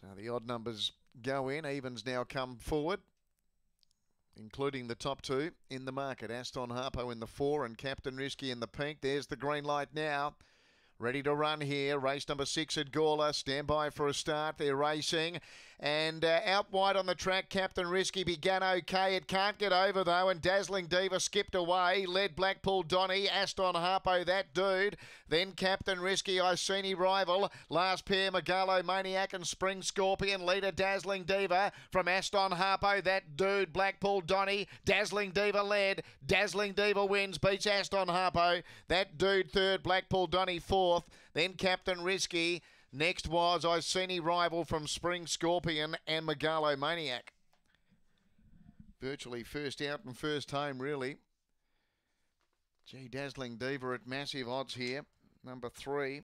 So the odd numbers go in. Evens now come forward, including the top two in the market. Aston Harpo in the four and Captain Risky in the pink. There's the green light now. Ready to run here. Race number six at Gawler. Stand by for a start. They're racing. And uh, out wide on the track, Captain Risky began okay. It can't get over though. And Dazzling Diva skipped away. Led Blackpool Donny. Aston Harpo, that dude. Then Captain Risky, Iceni Rival. Last pair, Megalo Maniac and Spring Scorpion. Leader Dazzling Diva from Aston Harpo. That dude, Blackpool Donny. Dazzling Diva led. Dazzling Diva wins. Beats Aston Harpo. That dude third. Blackpool Donny fourth fourth. Then Captain Risky. Next was Iceni Rival from Spring Scorpion and Megalo Maniac. Virtually first out and first home, really. Gee, Dazzling Diva at massive odds here. Number three.